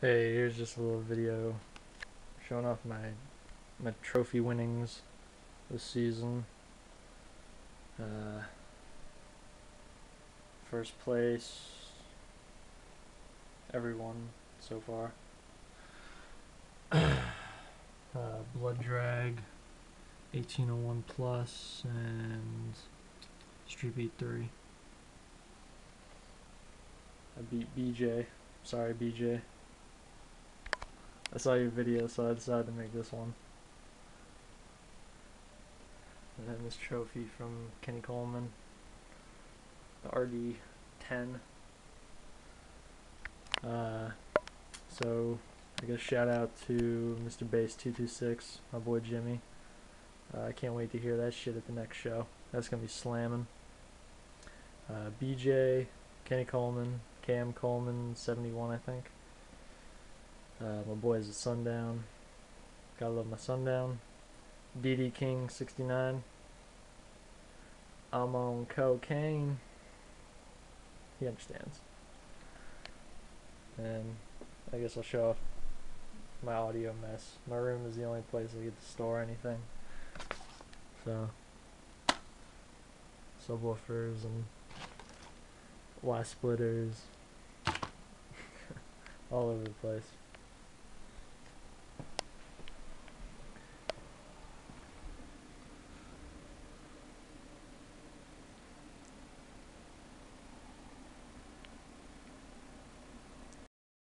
Hey, here's just a little video showing off my my trophy winnings this season. Uh, first place, everyone so far. uh, Blood Drag, 1801 Plus, and Street Beat 3. I beat BJ. Sorry, BJ. I saw your video, so I decided to make this one. And then this trophy from Kenny Coleman, the RD10. Uh, so I guess shout out to Mr. Bass 226, my boy Jimmy. Uh, I can't wait to hear that shit at the next show. That's gonna be slamming. Uh, BJ, Kenny Coleman, Cam Coleman, 71, I think. Uh, my boys at Sundown. Gotta love my Sundown. DD King 69. I'm on cocaine. He understands. And I guess I'll show off my audio mess. My room is the only place I get to store anything. So, subwoofers and Y splitters all over the place.